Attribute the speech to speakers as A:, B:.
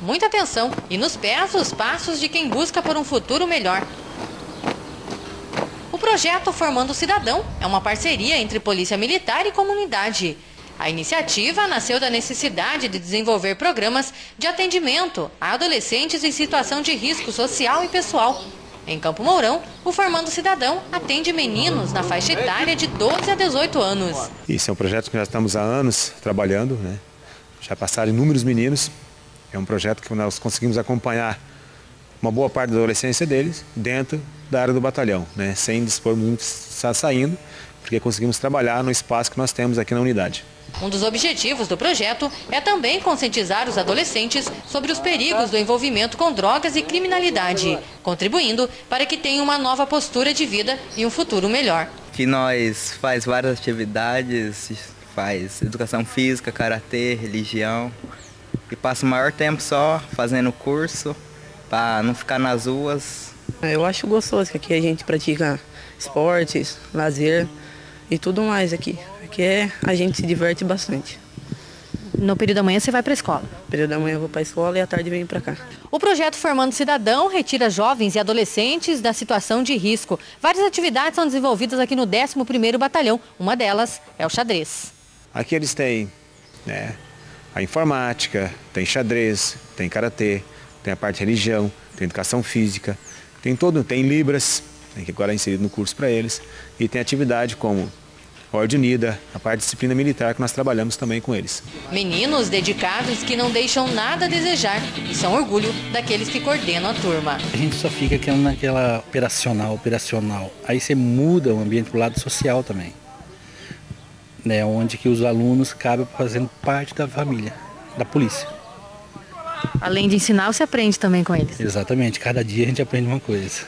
A: Muita atenção e nos pés os passos de quem busca por um futuro melhor. O projeto Formando Cidadão é uma parceria entre Polícia Militar e comunidade. A iniciativa nasceu da necessidade de desenvolver programas de atendimento a adolescentes em situação de risco social e pessoal. Em Campo Mourão, o Formando Cidadão atende meninos na faixa etária de 12 a 18 anos.
B: Isso é um projeto que nós estamos há anos trabalhando, né? Já passaram inúmeros meninos. É um projeto que nós conseguimos acompanhar uma boa parte da adolescência deles dentro da área do batalhão, né? sem dispor muito estar saindo, porque conseguimos trabalhar no espaço que nós temos aqui na unidade.
A: Um dos objetivos do projeto é também conscientizar os adolescentes sobre os perigos do envolvimento com drogas e criminalidade, contribuindo para que tenham uma nova postura de vida e um futuro melhor.
C: Que nós faz várias atividades, faz educação física, karatê, religião e passa o maior tempo só fazendo curso para não ficar nas ruas.
D: Eu acho gostoso que aqui a gente pratica esportes, lazer e tudo mais aqui. Aqui é, a gente se diverte bastante.
A: No período da manhã você vai para a escola?
D: No período da manhã eu vou para a escola e à tarde venho para cá.
A: O projeto Formando Cidadão retira jovens e adolescentes da situação de risco. Várias atividades são desenvolvidas aqui no 11º Batalhão. Uma delas é o xadrez.
B: Aqui eles têm né, a informática, tem xadrez, tem karatê, tem a parte de religião, tem educação física, tem todo, tem libras, que agora é inserido no curso para eles, e tem atividade como Ordem Unida, a parte de disciplina militar que nós trabalhamos também com eles.
A: Meninos dedicados que não deixam nada a desejar e são orgulho daqueles que coordenam a turma.
E: A gente só fica naquela operacional, operacional. Aí você muda o ambiente para o lado social também né, onde que os alunos acabam fazendo parte da família, da polícia.
A: Além de ensinar, você aprende também com eles.
E: Exatamente, cada dia a gente aprende uma coisa.